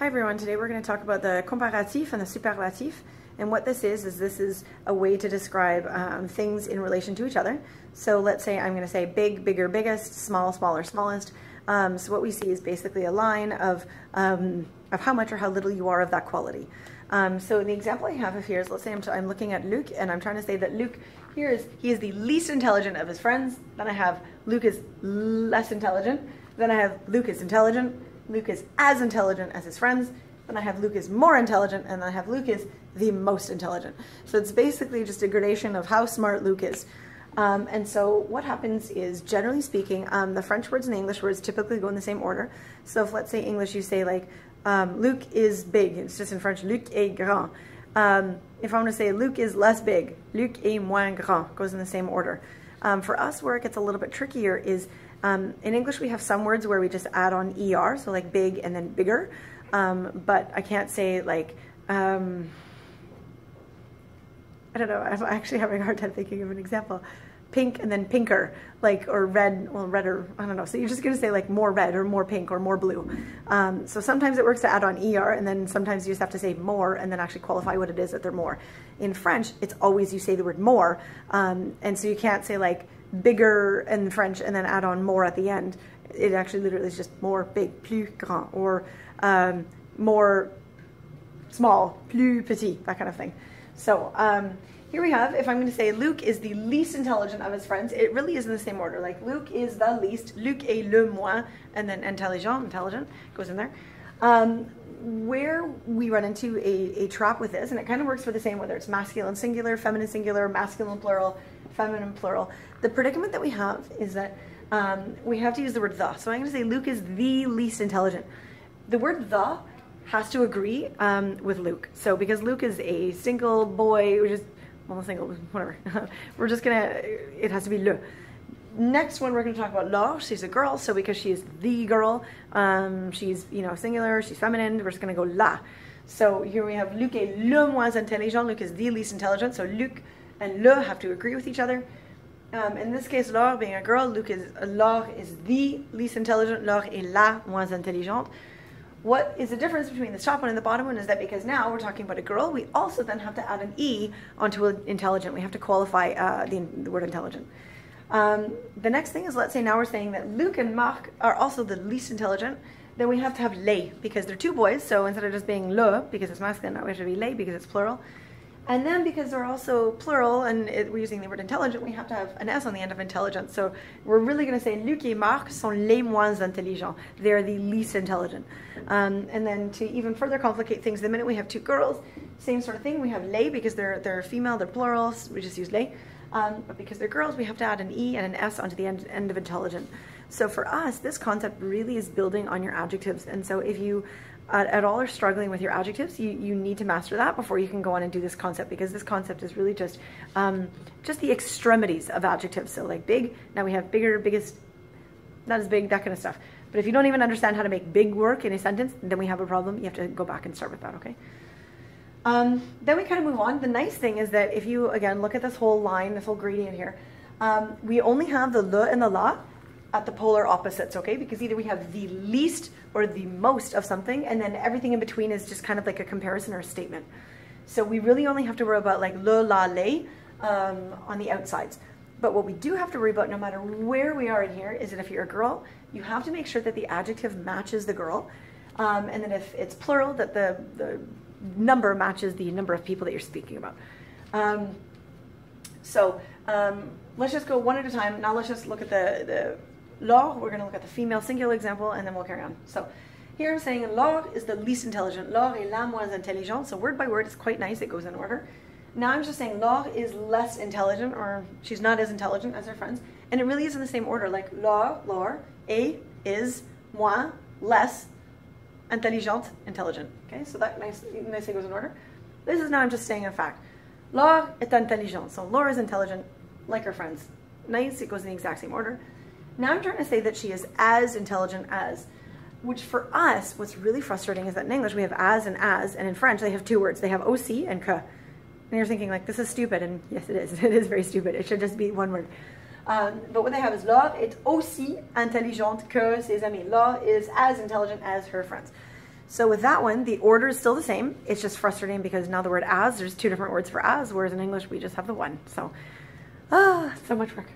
Hi everyone, today we're going to talk about the comparatif and the superlatif. And what this is, is this is a way to describe um, things in relation to each other. So let's say I'm going to say big, bigger, biggest, small, smaller, smallest. Um, so what we see is basically a line of, um, of how much or how little you are of that quality. Um, so the example I have of here is, let's say I'm, I'm looking at Luke and I'm trying to say that Luke here is, he is the least intelligent of his friends. Then I have Luke is less intelligent. Then I have Luke is intelligent. Luke is as intelligent as his friends. Then I have Luke is more intelligent, and then I have Luke is the most intelligent. So it's basically just a gradation of how smart Luke is. Um, and so what happens is, generally speaking, um, the French words and English words typically go in the same order. So if let's say English, you say like, um, Luke is big, it's just in French, Luc est grand. Um, if I want to say Luke is less big, Luc est moins grand, goes in the same order. Um, for us, where it gets a little bit trickier is um, in English, we have some words where we just add on ER, so like big and then bigger. Um, but I can't say like, um, I don't know, I'm actually having a hard time thinking of an example. Pink and then pinker, like, or red, well, redder, I don't know. So you're just gonna say like more red or more pink or more blue. Um, so sometimes it works to add on ER and then sometimes you just have to say more and then actually qualify what it is that they're more. In French, it's always you say the word more. Um, and so you can't say like, bigger in French and then add on more at the end. It actually literally is just more big, plus grand, or um, more small, plus petit, that kind of thing. So um, here we have, if I'm going to say Luke is the least intelligent of his friends, it really is in the same order. Like Luke is the least, Luke est le moins, and then intelligent, intelligent, goes in there. Um, where we run into a, a trap with this, and it kind of works for the same whether it's masculine singular, feminine singular, masculine plural, feminine plural. The predicament that we have is that um, we have to use the word the. So I'm going to say Luke is the least intelligent. The word the has to agree um, with Luke. So because Luke is a single boy, which is well, single, whatever. we're just gonna. It has to be le. Next one, we're going to talk about Laure. She's a girl, so because she is the girl, um, she's you know singular, she's feminine. We're just going to go la. So here we have Luke est le moins intelligent. Luke is the least intelligent. So Luc and le have to agree with each other. Um, in this case, Laure being a girl, Luke is, Laure is the least intelligent, Laure est la moins intelligente. What is the difference between the top one and the bottom one is that because now we're talking about a girl, we also then have to add an E onto intelligent. We have to qualify uh, the, the, word intelligent. Um, the next thing is, let's say now we're saying that Luke and Marc are also the least intelligent, then we have to have les because they're two boys. So instead of just being le because it's masculine, now we have to be les because it's plural. And then because they're also plural and it, we're using the word intelligent, we have to have an S on the end of intelligent. So we're really going to say Luc et Marc sont les moins intelligents. They're the least intelligent. Um, and then to even further complicate things, the minute we have two girls, same sort of thing. We have les because they're, they're female, they're plurals. We just use les. Um, but because they're girls, we have to add an E and an S onto the end, end of intelligent. So for us, this concept really is building on your adjectives. And so if you at, at, all are struggling with your adjectives, you, you need to master that before you can go on and do this concept because this concept is really just um, just the extremities of adjectives. So like big, now we have bigger, biggest, not as big, that kind of stuff. But if you don't even understand how to make big work in a sentence, then we have a problem. You have to go back and start with that, okay? Um, then we kind of move on. The nice thing is that if you, again, look at this whole line, this whole gradient here, um, we only have the le and the la at the polar opposites, okay? Because either we have the least or the most of something, and then everything in between is just kind of like a comparison or a statement. So we really only have to worry about like le, la, le um, on the outsides. But what we do have to worry about, no matter where we are in here, is that if you're a girl, you have to make sure that the adjective matches the girl. Um, and then if it's plural, that the, the number matches the number of people that you're speaking about. Um, so um, let's just go one at a time. Now let's just look at the, the Laure, we're going to look at the female singular example and then we'll carry on. So here I'm saying Laure is the least intelligent. Laure est la moins intelligente. So word by word, it's quite nice. It goes in order. Now I'm just saying Laure is less intelligent or she's not as intelligent as her friends. And it really is in the same order. Like Laure, Laure, A is moins, less, intelligente, intelligent. Okay, so that nice, nicely goes in order. This is now I'm just saying a fact. Laure est intelligente. So Laure is intelligent like her friends. Nice, it goes in the exact same order. Now I'm trying to say that she is as intelligent as, which for us, what's really frustrating is that in English we have as and as, and in French they have two words. They have aussi and que. And you're thinking like, this is stupid, and yes it is. It is very stupid. It should just be one word. Um, but what they have is Laure est aussi intelligente que ses amis. Laure is as intelligent as her friends. So with that one, the order is still the same. It's just frustrating because now the word as, there's two different words for as, whereas in English we just have the one. So, ah, so much work.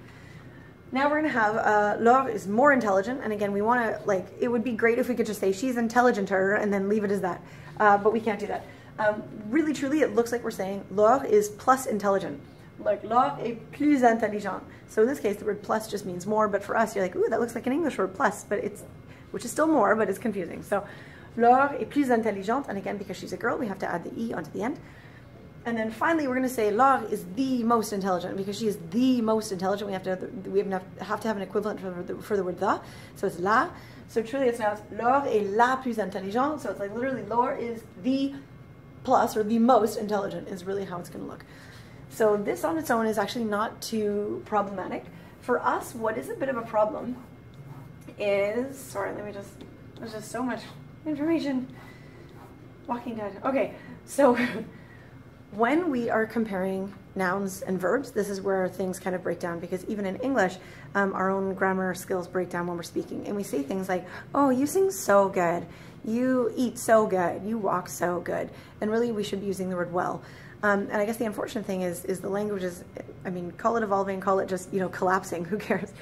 Now we're gonna have, uh, Laure is more intelligent, and again, we wanna, like, it would be great if we could just say she's intelligenter and then leave it as that, uh, but we can't do that. Um, really, truly, it looks like we're saying Laure is plus intelligent. Like, Laure est plus intelligent. So in this case, the word plus just means more, but for us, you're like, ooh, that looks like an English word plus, but it's, which is still more, but it's confusing. So, Laure est plus intelligente, and again, because she's a girl, we have to add the E onto the end. And then finally, we're going to say Laure is the most intelligent because she is the most intelligent. We have to have, we have to have an equivalent for the, for the word the. So it's la. So truly, it's now Laure est la plus intelligente. So it's like literally Laure is the plus or the most intelligent is really how it's going to look. So this on its own is actually not too problematic. For us, what is a bit of a problem is sorry, let me just there's just so much information. Walking Dead. Okay, so when we are comparing nouns and verbs, this is where things kind of break down because even in English, um, our own grammar skills break down when we're speaking. And we say things like, oh, you sing so good, you eat so good, you walk so good. And really, we should be using the word well. Um, and I guess the unfortunate thing is, is the language is, I mean, call it evolving, call it just, you know, collapsing, who cares?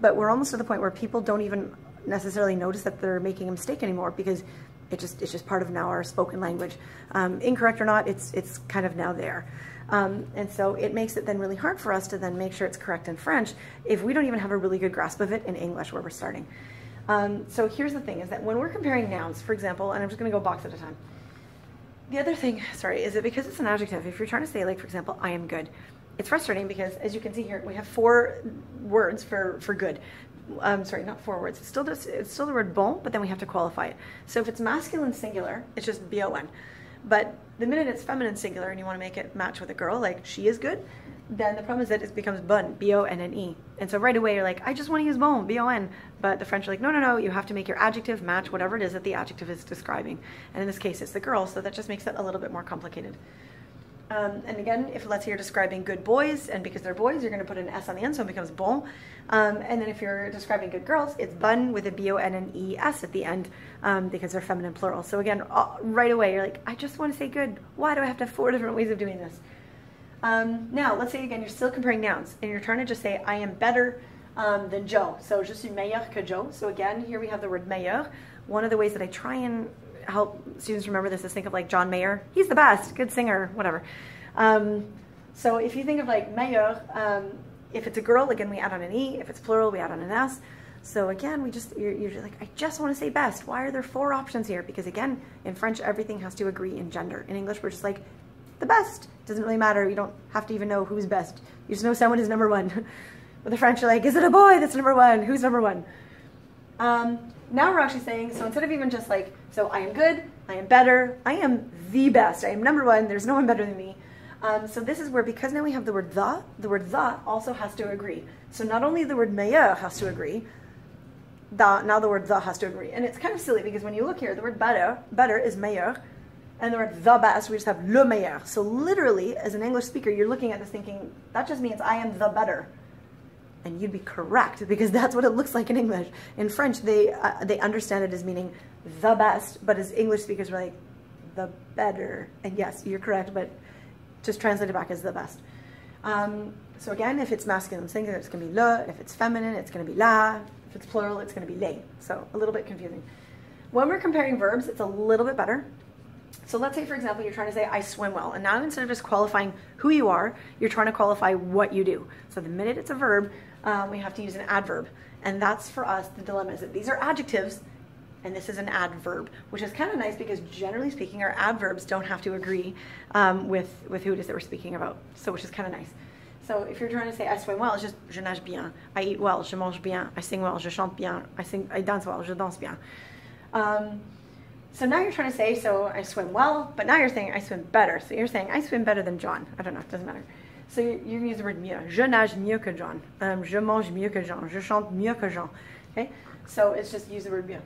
But we're almost to the point where people don't even necessarily notice that they're making a mistake anymore because it just it's just part of now our spoken language. Um, incorrect or not, it's it's kind of now there. Um, and so it makes it then really hard for us to then make sure it's correct in French if we don't even have a really good grasp of it in English where we're starting. Um, so here's the thing is that when we're comparing nouns, for example, and I'm just going to go box at a time. The other thing, sorry, is that because it's an adjective, if you're trying to say, like, for example, I am good, it's frustrating because, as you can see here, we have four words for, for good. I'm um, sorry, not four words. It's still just, it's still the word bon, but then we have to qualify it. So if it's masculine singular, it's just B-O-N. But the minute it's feminine singular and you want to make it match with a girl, like she is good, then the problem is that it becomes bon, B-O-N-N-E. And so right away you're like, I just want to use bon, B-O-N. But the French are like, no, no, no, you have to make your adjective match whatever it is that the adjective is describing. And in this case, it's the girl, so that just makes it a little bit more complicated. Um, and again, if let's say you're describing good boys, and because they're boys, you're going to put an S on the end, so it becomes bon. Um, and then if you're describing good girls, it's bun with a B O N N E S at the end um, because they're feminine plural. So again, all, right away, you're like, I just want to say good. Why do I have to have four different ways of doing this? Um, now, let's say again, you're still comparing nouns, and you're trying to just say, I am better um, than Joe. So je suis meilleur que Joe. So again, here we have the word meilleur. One of the ways that I try and help students remember this is think of like John Mayer. He's the best, good singer, whatever. Um, so if you think of like meilleur, um, if it's a girl, again, we add on an E. If it's plural, we add on an S. So again, we just, you're, you're like, I just want to say best. Why are there four options here? Because again, in French, everything has to agree in gender. In English, we're just like, the best. Doesn't really matter. You don't have to even know who's best. You just know someone is number one. With the French, are like, is it a boy that's number one? Who's number one? Um, now we're actually saying, so instead of even just like, so I am good, I am better, I am the best, I am number one, there's no one better than me. Um, so this is where, because now we have the word the, the word the also has to agree. So not only the word meilleur has to agree, the, now the word the has to agree. And it's kind of silly because when you look here, the word better, better is meilleur, and the word the best, we just have le meilleur. So literally, as an English speaker, you're looking at this thinking, that just means I am the better and you'd be correct because that's what it looks like in English. In French, they uh, they understand it as meaning the best, but as English speakers, we're like the better. And yes, you're correct, but just translate it back as the best. Um, so again, if it's masculine singular, it's going to be le. If it's feminine, it's going to be la. If it's plural, it's going to be les. So a little bit confusing. When we're comparing verbs, it's a little bit better. So let's say, for example, you're trying to say, I swim well. And now instead of just qualifying who you are, you're trying to qualify what you do. So the minute it's a verb, um, we have to use an adverb. And that's for us the dilemma is that these are adjectives and this is an adverb, which is kind of nice because generally speaking, our adverbs don't have to agree um, with, with who it is that we're speaking about. So which is kind of nice. So if you're trying to say I swim well, it's just je nage bien. I eat well, je mange bien. I sing well, je chante bien. I sing, I dance well, je danse bien. Um, so now you're trying to say, so I swim well, but now you're saying I swim better. So you're saying I swim better than John. I don't know, it doesn't matter. So you, you use the word mieux. Je nage mieux que John. Um, je mange mieux que Jean. Je chante mieux que Jean. Okay? So it's just use the word mieux.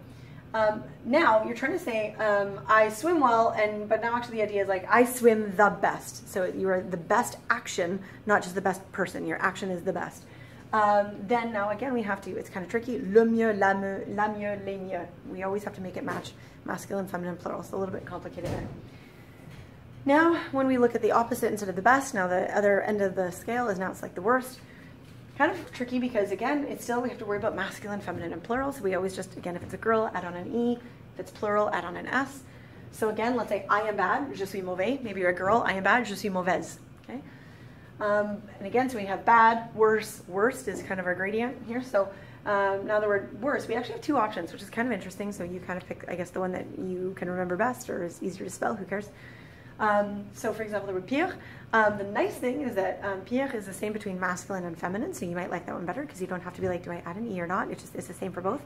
Um, now you're trying to say um, I swim well, and but now actually the idea is like I swim the best. So you are the best action, not just the best person. Your action is the best. Um, then now again we have to. It's kind of tricky. Le mieux, la mieux, la mieux, les mieux. We always have to make it match masculine, feminine, plural. It's a little bit complicated there. Now, when we look at the opposite instead of the best, now the other end of the scale is now it's like the worst. Kind of tricky because again, it's still, we have to worry about masculine, feminine, and plural. So we always just, again, if it's a girl, add on an E. If it's plural, add on an S. So again, let's say I am bad, je suis mauvais. Maybe you're a girl, I am bad, je suis mauvaise. Okay. Um, and again, so we have bad, worse, worst is kind of our gradient here. So um, now the word worse, we actually have two options, which is kind of interesting. So you kind of pick, I guess, the one that you can remember best or is easier to spell, who cares? Um, so for example, the word pire, um, the nice thing is that um, pire is the same between masculine and feminine, so you might like that one better because you don't have to be like, do I add an E or not? It's just, it's the same for both.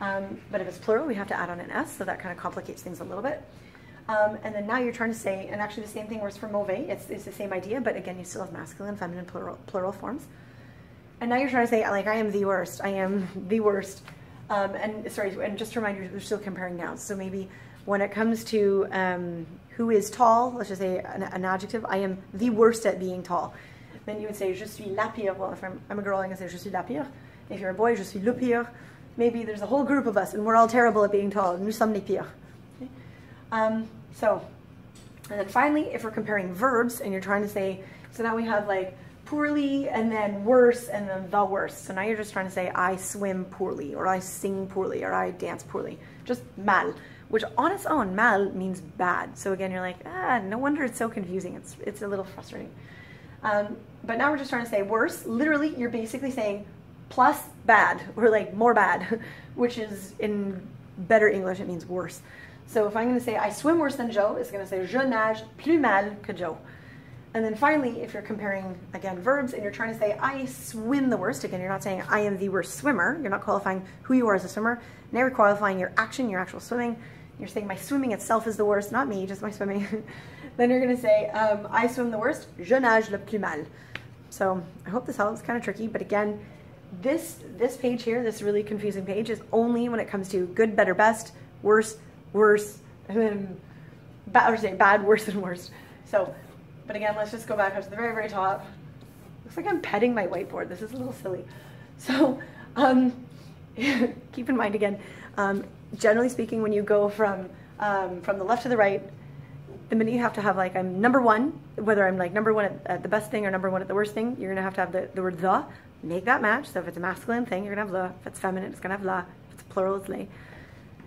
Um, but if it's plural, we have to add on an S, so that kind of complicates things a little bit. Um, and then now you're trying to say, and actually the same thing works for mauvais, it's, it's the same idea, but again, you still have masculine, feminine, plural, plural forms. And now you're trying to say, like, I am the worst, I am the worst. Um, and sorry, and just to remind you, we're still comparing nouns. So maybe when it comes to um, who is tall, let's just say an, an, adjective, I am the worst at being tall. Then you would say, je suis la pire. Well, if I'm, I'm a girl, going to say, je suis la pire. If you're a boy, je suis le pire. Maybe there's a whole group of us and we're all terrible at being tall. Nous sommes les pires. Okay? Um, so, and then finally, if we're comparing verbs and you're trying to say, so now we have like poorly and then worse and then the worst. So now you're just trying to say, I swim poorly or I sing poorly or I dance poorly. Just mal, which on its own, mal means bad. So again, you're like, ah, no wonder it's so confusing. It's, it's a little frustrating. Um, but now we're just trying to say worse. Literally, you're basically saying plus bad or like more bad, which is in better English, it means worse. So if I'm going to say I swim worse than Joe, it's going to say je nage plus mal que Joe. And then finally, if you're comparing, again, verbs, and you're trying to say, I swim the worst, again, you're not saying, I am the worst swimmer. You're not qualifying who you are as a swimmer. Now you're qualifying your action, your actual swimming. You're saying, my swimming itself is the worst, not me, just my swimming. then you're to say, um, I swim the worst, je nage le plus mal. So I hope this helps. Kind of tricky, but again, this this page here, this really confusing page, is only when it comes to good, better, best, worse, worse, and bad, or say bad, worse, and worst. So but again, let's just go back up to the very, very top. Looks like I'm petting my whiteboard. This is a little silly. So um, keep in mind again, um, generally speaking, when you go from, um, from the left to the right, the minute you have to have like, I'm number one, whether I'm like number one at, at, the best thing or number one at the worst thing, you're gonna have to have the, the word the, make that match. So if it's a masculine thing, you're gonna have the. If it's feminine, it's gonna have la. If it's plural, it's les.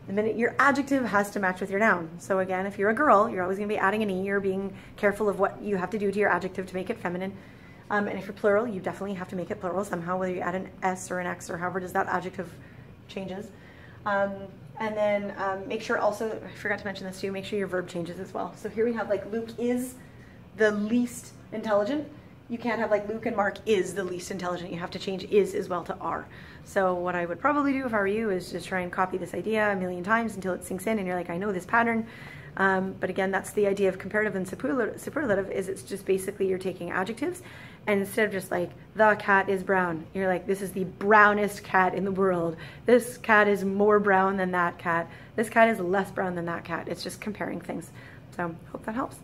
The minute your adjective has to match with your noun. So again, if you're a girl, you're always to be adding an e. You're being careful of what you have to do to your adjective to make it feminine. Um, and if you're plural, you definitely have to make it plural somehow, whether you add an s or an x or however does that adjective changes. Um, and then um, make sure also, I forgot to mention this too, make sure your verb changes as well. So here we have like Luke is the least intelligent you can't have like Luke and Mark is the least intelligent. You have to change is as well to are. So what I would probably do if I were you is just try and copy this idea a million times until it sinks in and you're like, I know this pattern. Um, but again, that's the idea of comparative and superlative is it's just basically you're taking adjectives and instead of just like, the cat is brown, you're like, this is the brownest cat in the world. This cat is more brown than that cat. This cat is less brown than that cat. It's just comparing things. So hope that helps.